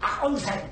啊！我才